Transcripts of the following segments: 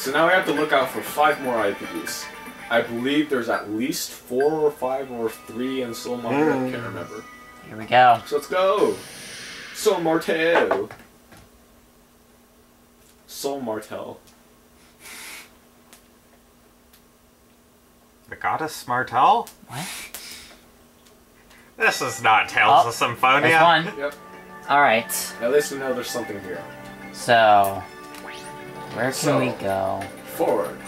So now we have to look out for five more IPDs. I believe there's at least four or five or three in Soul Martel. I can't hmm. remember. Here we go. So let's go. Soul Martel. Soul Martel. The goddess Martel? What? This is not Tales Oh, of Symphonia. There's one. Yep. Alright. At least we know there's something here. So, where can So- we go? Forward.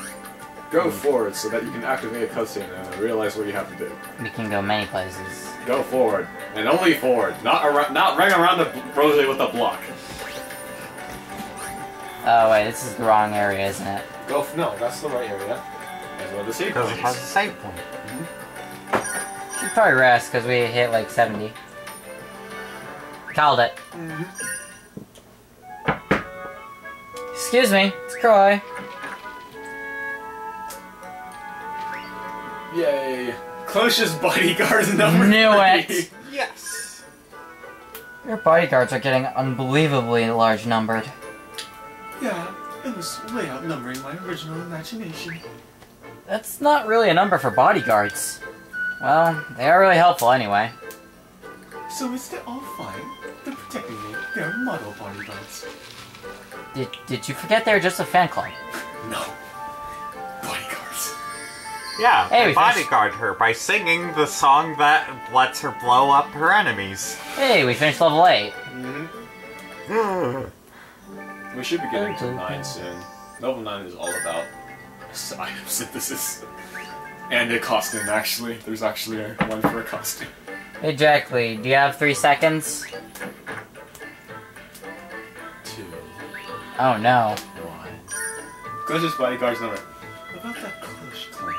Go hmm. forward so that you can activate a cutscene and realize what you have to do. We can go many places. Go forward. And only forward. Not around, not running around the rosy with a block. Oh wait, this is the wrong area, isn't it? Go, f- no, that's the right area. That's where the save Because point it has a is. save point. Mm-hmm. Should probably rest because we hit like 70. Called it. Mm-hmm. Excuse me, it's Croix. Yay. Closest bodyguard number Knew three. it. Yes. Your bodyguards are getting unbelievably large numbered. Yeah, it was way outnumbering my original imagination. That's not really a number for bodyguards. Well, they are really helpful anyway. So is that all fine? They're protecting me. They're model bodyguards. Did, did you forget they're just a fan club? No. Bodyguards. Yeah, Hey, they we finished- bodyguard her by singing the song that lets her blow up her enemies. Hey, we finished level 8. Mm-hmm. We should be getting to 9 soon. Level 9 is all about item synthesis. And a costume, actually. There's actually one for a costume. Hey, Jacqli, do you have three seconds? Oh no. one. Closest bodyguards number. What about that close clan?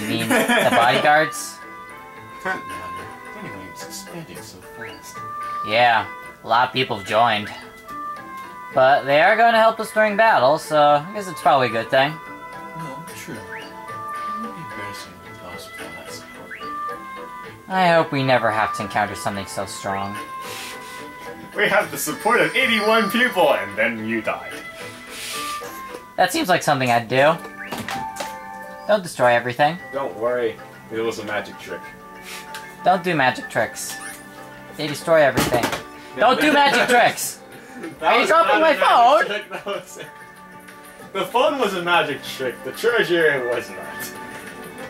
You mean the bodyguards? Anyway, it's expanding so fast. Yeah, a lot of people have joined. But they are going to help us during battle, so I guess it's probably a good thing. Well, true. It would be embarrassing if we lost with that support. I hope we never have to encounter something so strong. We have the support of 81 people, and then you died. That seems like something I'd do. Don't destroy everything. Don't worry, it was a magic trick. Don't do magic tricks. They destroy everything. Don't do magic tricks! Are you was dropping my phone? that was- The phone was a magic trick. The treasure was not.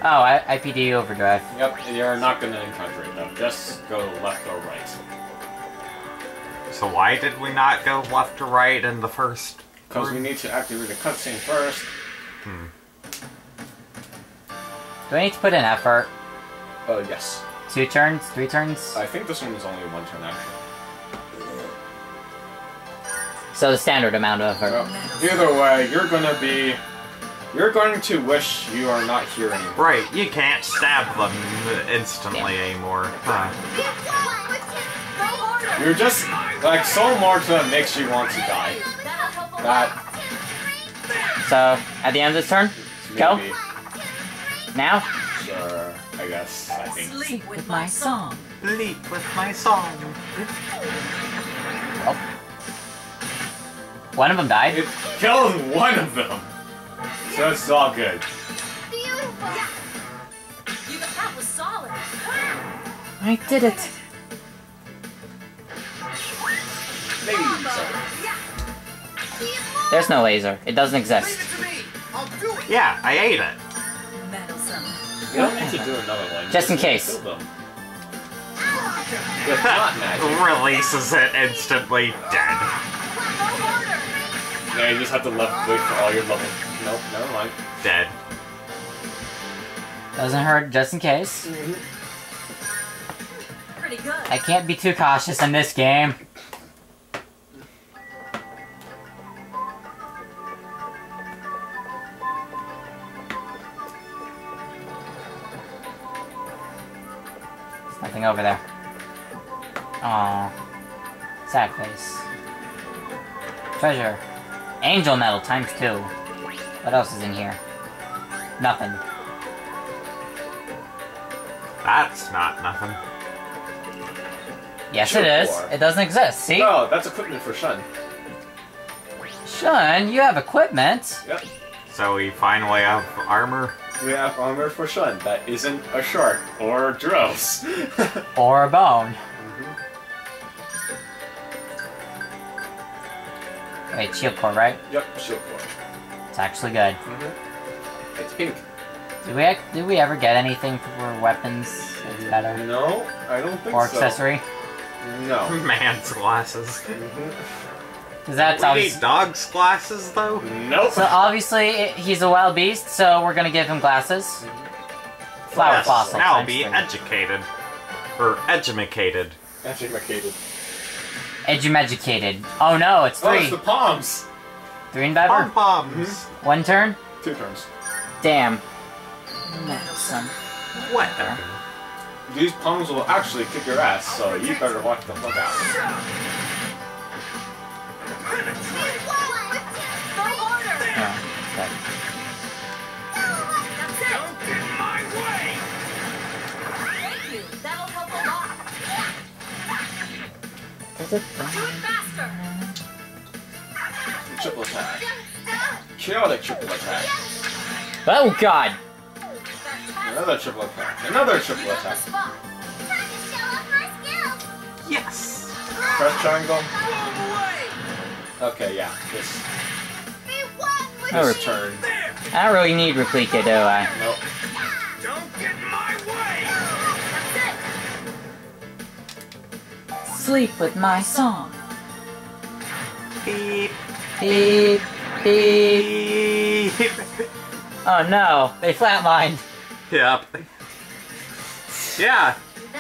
Oh, I IPD overdrive. Yep, you're not gonna encounter it though. Just go left or right. So why did we not go left to right in the first? Because we need to activate the cutscene first. Do I need to put in effort? Uh, yes. Two turns? Three turns? I think this one is only one turn actually. So the standard amount of effort. Well, either way, you're gonna be. You're going to wish you are not here anymore. Right, you can't stab them instantly anymore. Huh. You're just like so much that makes you want to die. That So, at the end of this turn? Go. Now? Sure, I guess. I think. Sleep with my song. Leap with my song. Well. One of them died? It kills one of them, so it's all good. Beautiful. You, that was solid. I did it. Maybe so. There's no laser. It doesn't exist. Yeah, I ate it. You don't need to do another one. Just in case. kill them. With not magic. Releases it instantly dead. Yeah, you just have to left wait for all your level. Nope, never mind. Dead. Doesn't hurt, just in case. Mm-hmm. Pretty good. I can't be too cautious in this game. There's nothing over there. Aw. Sad face. Treasure. Angel metal times two. What else is in here? Nothing. That's not nothing. Yes, Sure, it is. four. It doesn't exist. See? Oh, that's equipment for Shun. Shun, you have equipment. Yep. So we finally have armor. We have armor for Shun that isn't a shark or drones. Or a bone. Wait, shield core, right? yep, shield core. It's actually good. Mm-hmm. It's pink. Did we did we ever get anything for weapons that's better? No, I don't think Or so. accessory? No. Man's glasses. Mhm. Because that's we obvious. need dog's glasses though. Nope. So obviously it, he's a wild beast, so we're gonna give him glasses. Flower Yes, fossil. Now times be three. educated. Or edumacated. Educated. Edumeducated. Oh no, it's Oh, three. it's the poms. Three in Pom Viper? poms. One turn? Two turns. Damn. Meddlesome. Whatever. These poms will actually kick your ass, so you better watch the fuck out. Go. Yeah, okay. It. Don't get in my way. Thank you. That'll help a lot. Do it faster. Triple attack. Chaotic triple attack. Oh god! Another triple attack. Another triple You got the attack. spot. Yes. Press triangle. Okay, yeah. This, Oh, this turn. I don't really need Replika, do I? Nope. That's it. Sleep with my song. Beep. Beep, beep. Beep. Oh no, they flatlined. yep. Yeah.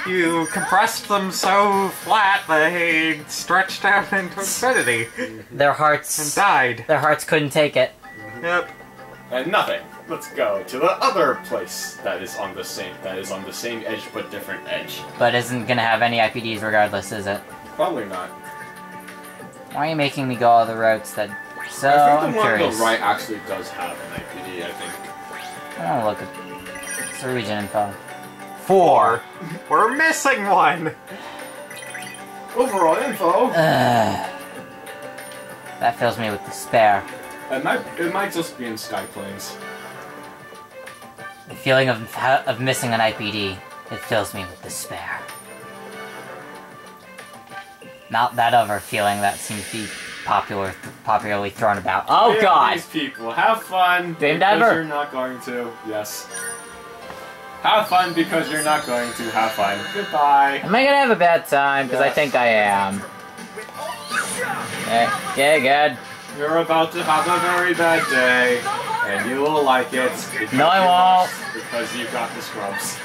You compressed them so flat they stretched out into infinity Their and hearts, died. their hearts couldn't take it. Yep. And nothing. Let's go to the other place that is on the same that is on the same edge but different edge. But isn't gonna have any IPDs regardless, is it? Probably not. Why are you making me go all the routes that... So, I I'm think the one on curious. the right actually does have an IPD, I think. I wanna look at... It's the region info. Four. We're missing one. Overall info. Ugh. That fills me with despair. It might it might just be in Sky Plains. The feeling of, of missing an IPD, it fills me with despair. Not that other feeling that seems to be popular, popularly thrown about. Oh Yeah, god! These people have fun. Dream because Diver. You're not going to. Yes. Have fun because you're not going to have fun. Goodbye. Am I gonna have a bad time? Because I think I am. Yeah, good. You're about to have a very bad day, and you will like it. because No, I you won't. Because you got the scrubs.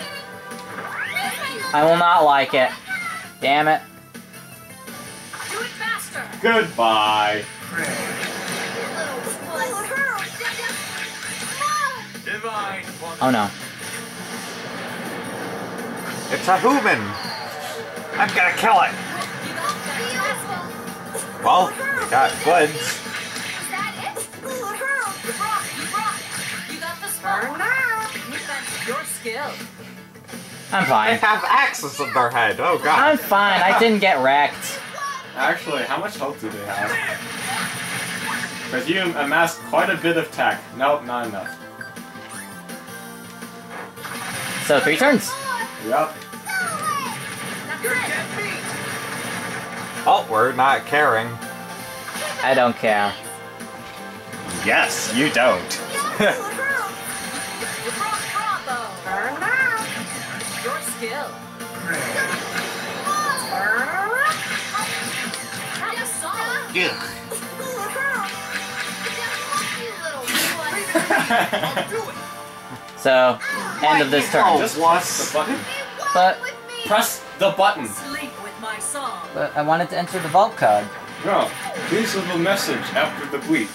I will not like it. Damn it. Do it faster. Goodbye. Oh no. It's a human. I'm gonna kill it. Well, we got goods. You got the spot. Defense, your skill. I'm They fine. have axes in their head. Oh god. I'm fine. I didn't get wrecked. Actually, how much health do they have? Because you amassed quite a bit of tech. Nope, not enough. So, three turns. Yep. Oh, we're not caring. I don't care. Yes, you don't. You brought Your skill. That was solid. So, end of this turn. Just press the button. But, Press the button. Sleep with my song. but I wanted to enter the vault code. No. Please leave a message after the bleep.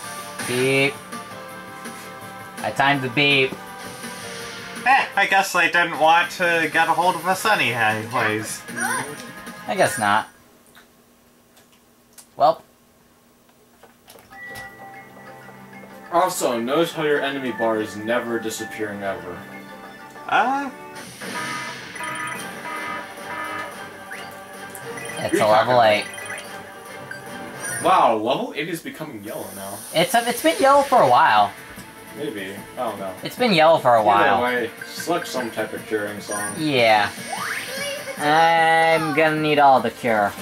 Beep. I timed the beep. Eh, I guess they didn't want to get a hold of us anyways. I guess not. Well, Also, notice how your enemy bar is never disappearing ever. Uh, it's a level 8. Wow, level 8 is becoming yellow now. It's, it's been yellow for a while. Maybe. I don't know. It's been yellow for a Either while. way, select some type of curing song. Yeah. I'm gonna need all the cure.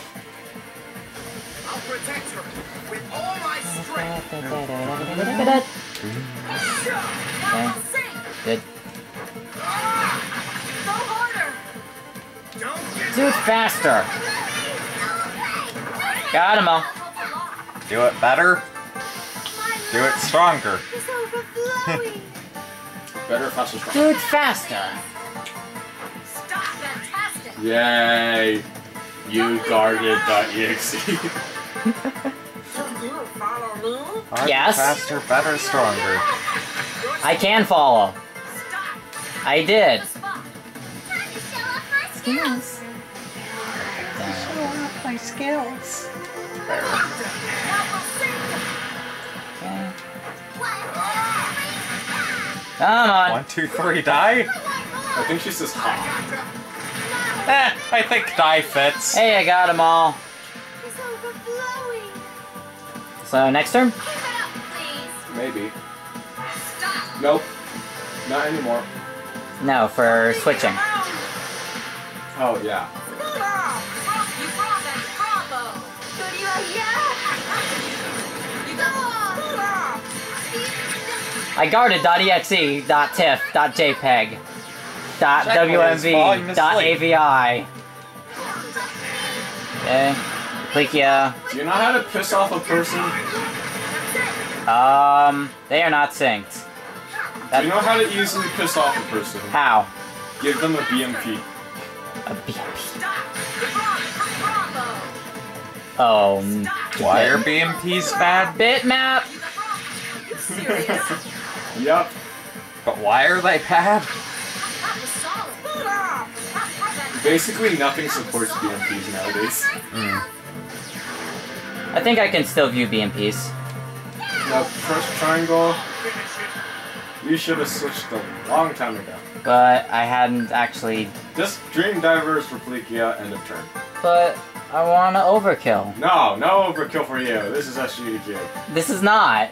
I'll protect her with all my strength. Good. Do it faster. Got him all. Do it better. Do it stronger. Better, faster, stronger. Do it faster. Stop. Fantastic. Yay! You guarded that exe. So you follow me? Harder, Yes. Faster, better, stronger. I can follow. I did. Spot. Time to show off my skills. My skills. Now we'll see. Come on. One, two, three, die. I think she says ha. Eh, I think die fits. Hey, I got them all. So next turn. Keep it up, please. Maybe. Stop. Nope. Not anymore. No, for switching. Oh, yeah. I guarded .exe, .tiff, .jpeg, Checkpoint .wmv, is .avi. Okay. Pleekia. Do you know how to piss off a person? Um, they are not synced. Do you know how to easily piss off a person? How? Give them a BMP. A BMP. Stop. Bravo. Oh, Why are BMPs bad? bitmap. You got bravo. You serious? Yep. But why are they bad? That was solid. Basically, nothing supports BMPs nowadays. Hmm. I think I can still view BMPs. Now, first triangle. You should have switched a long time ago. But I hadn't actually. This Dream Divers for Pleekia, end of turn. But I want to overkill. No, no overkill for you. This is SGDQ. This is not.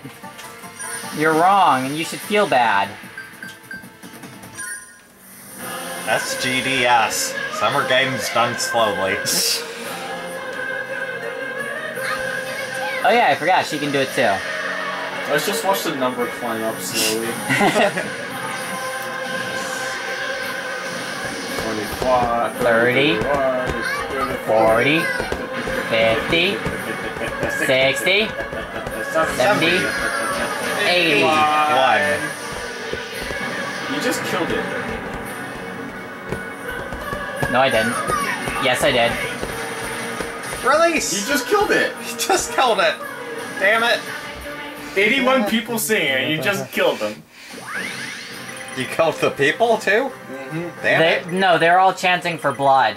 You're wrong, and you should feel bad. SGDS. Summer games done slowly. Oh yeah, I forgot she can do it too. Let's just watch the number climb up slowly. 25, 30, 40, 50, 60, 70, 80. One. You just killed it. No, I didn't. Yes, I did. Release! You just killed it. You just killed it. Damn it. 81 people singing and you just killed them. You killed the people too? Mm-hmm. Damn They, it. no, they're all chanting for blood.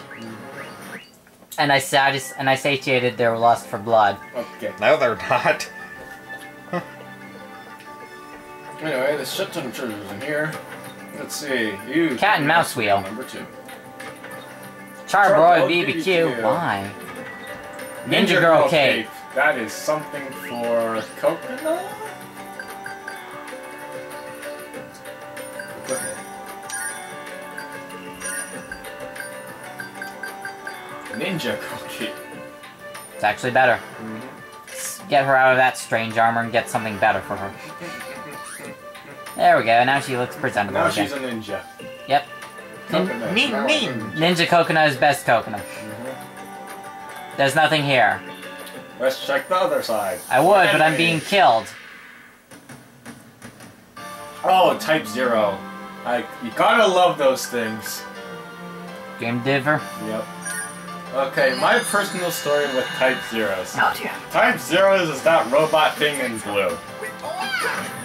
And I satis- and I satiated their lust for blood. Okay. No, they're not. Anyway, the shit ton of treasures in here. Let's see. You. Cat and mouse wheel. Number two. Charbroil BBQ. BBQ. Why? Ninja Girl Cape. That is something for coconut. Ninja Girl. It's actually better. Mm-hmm. Get her out of that strange armor and get something better for her. There we go. Now she looks presentable Now again. she's a ninja. Yep. Nin- Coconut. Neat, Now ninja. Ninja Coconut is best coconut. Mm-hmm. There's nothing here. Let's check the other side. I would, but I'm being killed. Oh, Type Zero. I you gotta love those things. Game Diver. Yep. Okay, my personal story with Type Zeros. Oh dear. Type Zeros is that robot thing in blue.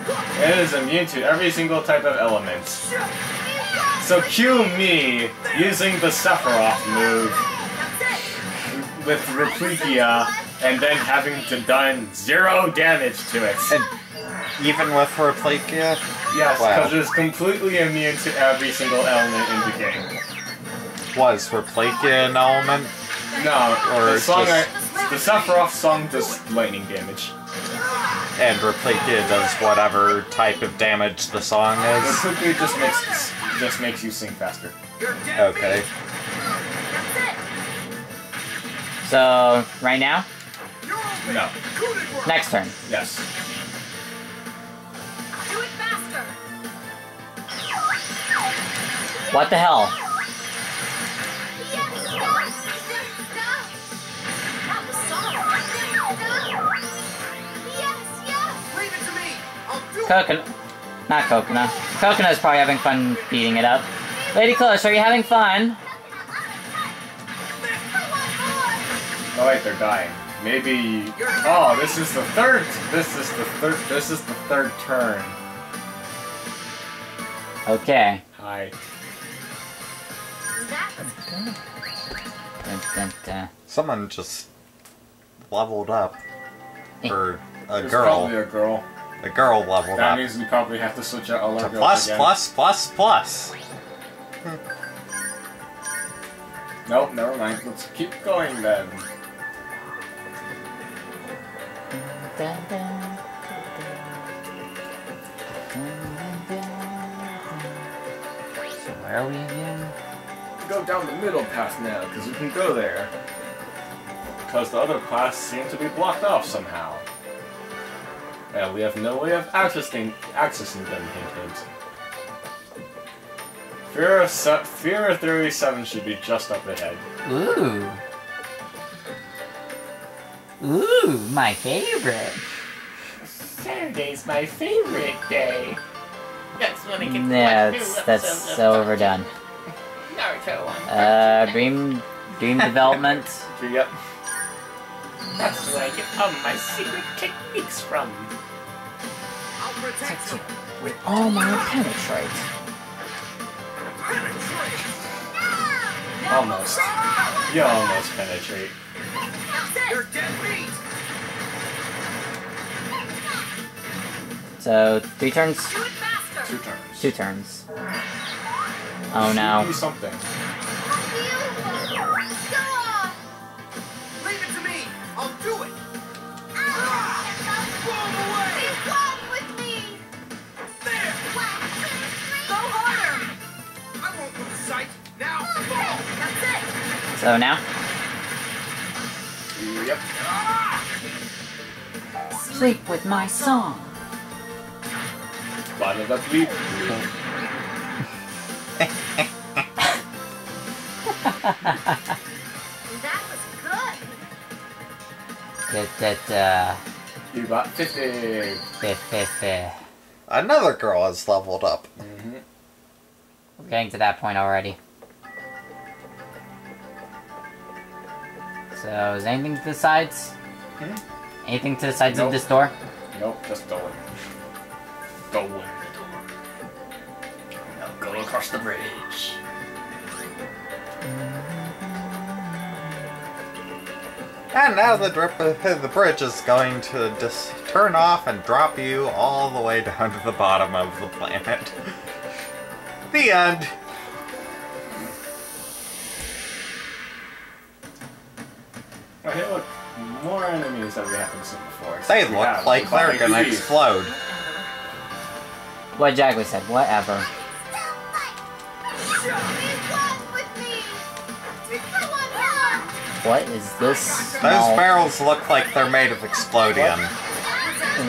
It is immune to every single type of element. So cue me using the Sephiroth move with Replikia and then having to done zero damage to it. And even with Replikia, Yes, Wow. because it's completely immune to every single element in the game. was Replikia an element? No, Or the song just- I, the Sephiroth song does lightning damage. And repeat it as whatever type of damage the song The is. cookie just makes just makes you sing faster. Okay. So, right now, No. next turn. Yes. Do it faster. What the hell? Coconut. Not Coconut. Coconut's probably having fun beating it up. Lady Cloche, are you having fun? Oh wait, they're dying. Maybe. Oh, this is the third. This is the third. This is the third turn. Okay. Hi. Dun, dun, dun. Someone just leveled up. Eh. Or a There's girl. probably a girl. A girl leveled That up. means we probably have to switch out all To our girls plus, again. plus, plus, plus. Nope, never mind. Let's keep going then. Dun, dun, So where are we again? Go down the middle path now, because we can go there. Because the other paths seem to be blocked off somehow. And we have no way of accessing accessing them. Hint, hint. Fear of se- Fear of 37 should be just up ahead. Ooh. Ooh, my favorite. Saturday's my favorite day. That's when I Yeah, that's, that's so overdone. Naruto on. Uh, dream, dream development. Yep. That's where I get all my secret techniques from. I'll protect you. With all my penetrate. Almost. You almost penetrate. You're dead meat. So three turns, Do it faster. Two turns. two turns. Oh no. Something. So now, Yep. sleep with my song. Bottom of the leap. That was good. That that uh, You got 50. feh, feh, feh. Another girl has leveled up. Mm-hmm. We're getting to that point already. So is anything to the sides? Hmm? Anything to the sides Nope. of this door? Nope, just go in. Go in the door. Now go across the bridge. And now the drip the bridge is going to just turn off and drop you all the way down to the bottom of the planet. the end. Hey, look. More enemies that we haven't seen before. They except we look have like they're robotic gonna explode. What Jaguar said, whatever. Be one with me. Come on, come on. What is this? Those small- barrels look like they're made of explodium.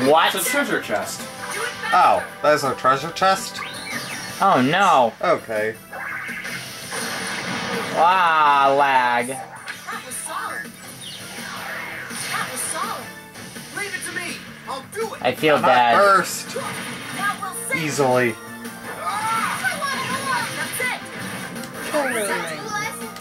What? It's a treasure chest. Oh, those are treasure chest? Oh no! Okay. Ah, lag. It. Such blessings.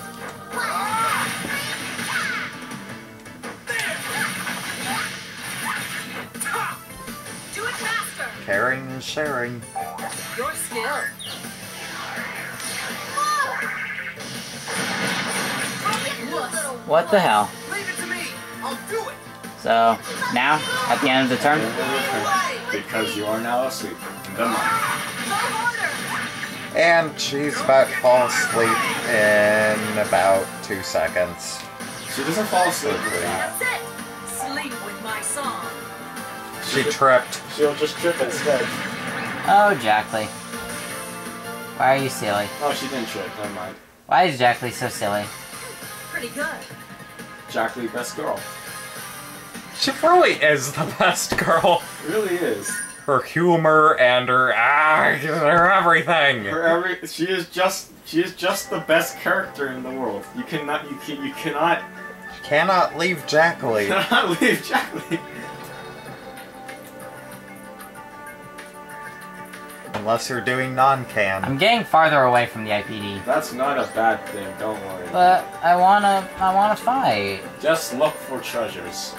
Do it faster. Caring and sharing. Your skill. What the hell? So, now, at the end of the turn, Because you are now asleep. Then Go harder. And she's about to fall asleep in about two seconds. She doesn't fall asleep with that. That's it. Sleep with my song. She tripped. She'll just trip instead. Oh, Jacqli. Why are you silly? Oh, she didn't trip. Never mind. Why is Jacqli so silly? Pretty good. Jacqli, best girl. She really is the best girl. Really is. Her humor and her ah, her everything. Her every she is just she is just the best character in the world. You cannot you can you cannot Cannot leave Jacqli. cannot leave Jacqli. Unless you're doing non-can. I'm getting farther away from the IPD. That's not a bad thing. Don't worry. But I wanna, I wanna fight. Just look for treasures.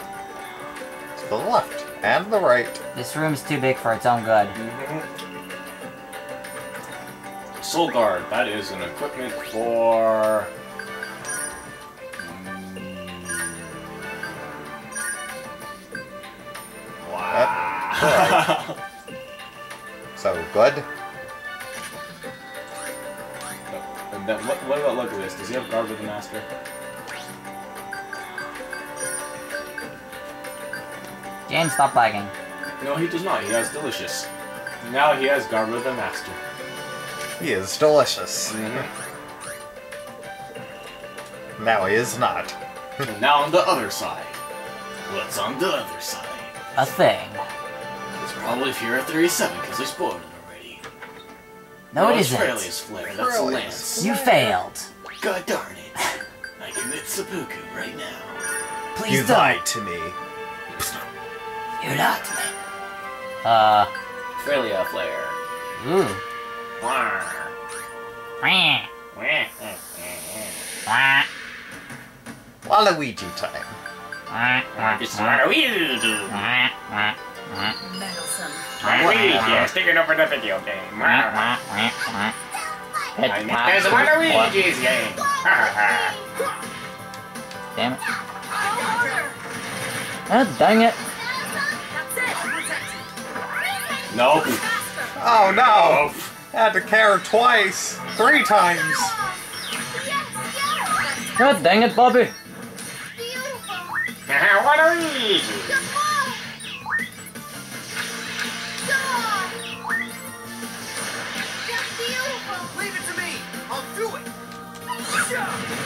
To the left and the right. This room's too big for its own good. Soul Guard. That is an equipment for. Wow. So good. and then what, what about look at this? Does he have guard with the master? James, stop lagging. No, he does not. He has delicious. Now he has guard with the master. He is delicious. Mm-hmm. Now he is not. and now on the other side. What's on the other side? A thing. It's probably Fury 37 because they spoiled it already. No, it it's isn't. Frehley's flare. That's Frehley's Lance. You failed. God darn it. I commit seppuku right now. Please you don't. lied to me. You're not me. Uh, Frelia flare. wah, Waluigi time. wah, wah, It's wah, Waluigi. Meddlesome. Waluigi, sticking over the video game. wah, wah, wah, wah. Head I pop. There's Waluigi's game. Ha ha Damn it. Go. Oh, dang it. No. Oh no! Had to care twice, three times. Yes, yes. God dang it, Bobby. Beautiful. ha. Waluigi. Good ball. Good. That's beautiful. Leave it to me. I'll do it.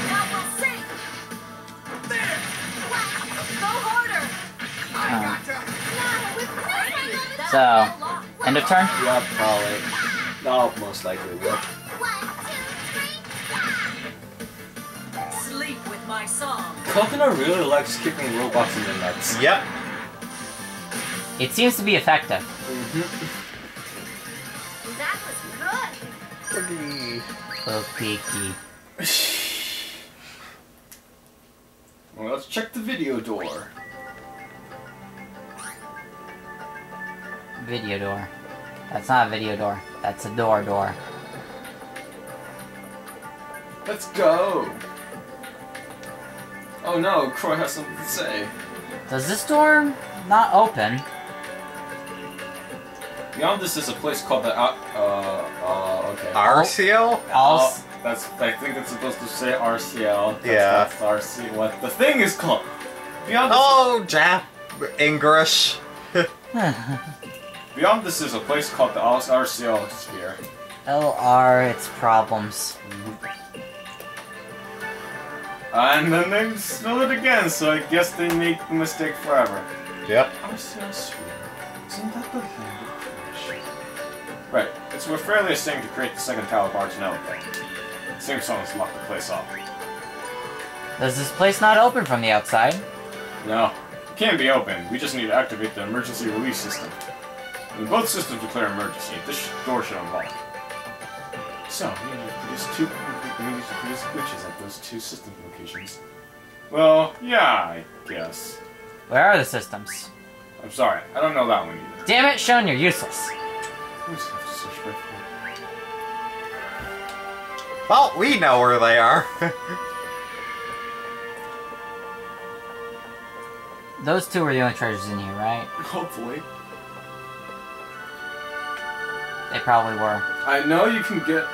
Now we'll sing. There. Go harder. I gotcha. Now with this. So, end of turn? Yeah, probably. No, most likely will. One, two, three, Sleep with my song. Coconut really likes kicking robots in the nuts. Yep. It seems to be effective. Mhm. That was good. Oh, peaky. Well, let's check the video door. Video door. That's not a video door. That's a door door. Let's go. Oh no, Croix has something to say. Does this door not open? Beyond this is a place called the uh uh, uh okay. Arceal? All Oh, that's I think it's supposed to say RCL. That's, Yeah. That's RC. What the thing is called? Beyond this, Oh, Jap English. beyond this is a place called the RCL sphere. LR, its problems. And then they spell it again, so I guess they make the mistake forever. Yep. RCL sphere. Isn't that the thing? Right. It's what Fairley is saying to create the second Tower of Archinella thing. Same song has locked the place up. Does this place not open from the outside? No, it can be open. We just need to activate the emergency release system. When both systems declare emergency, this door should unlock. So, we need to produce two. We need to produce glitches at those two system locations. Well, yeah, I guess. Where are the systems? I'm sorry, I don't know that one either. Damn it, Sean, you're useless. I just have to search for it. Well, we know where they are. Those two are the only treasures in here, right? Hopefully. They probably were. I know you can get